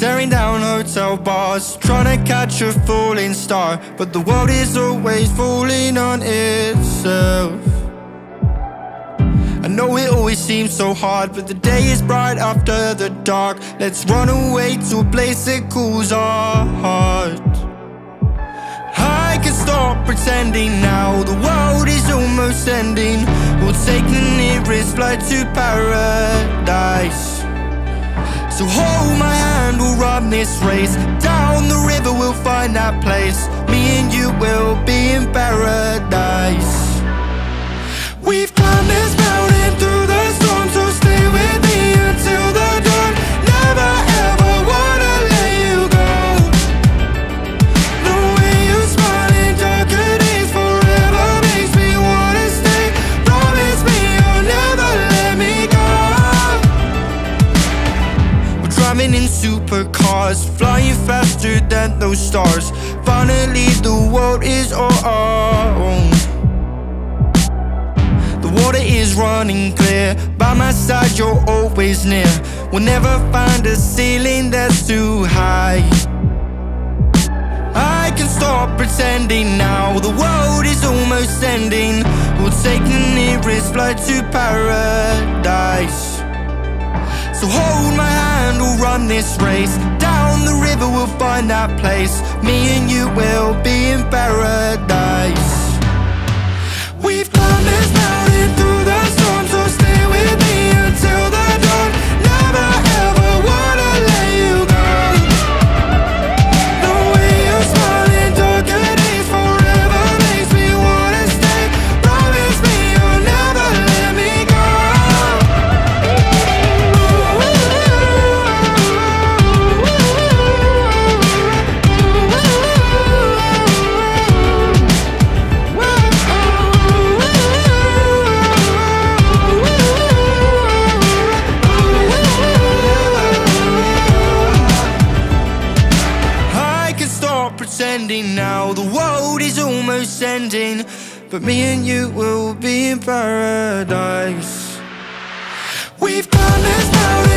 Tearing down hotel bars Trying to catch a falling star. But the world is always falling on itself. I know it always seems so hard But the day is bright after the dark. Let's run away to a place that cools our heart. I can stop pretending now The world is almost ending. We'll take the nearest flight to paradise. So hold my run this race. Down the river we'll find that place. Me and you will Flying faster than those stars. Finally the world is our own. The water is running clear. By my side you're always near. We'll never find a ceiling that's too high. I can stop pretending now. The world is almost ending. We'll take the nearest flight to paradise run this race. Down the river we'll find that place. Me and you will be in paradise pretending now. The world is almost ending But me and you will be in paradise. We've climbed this mountain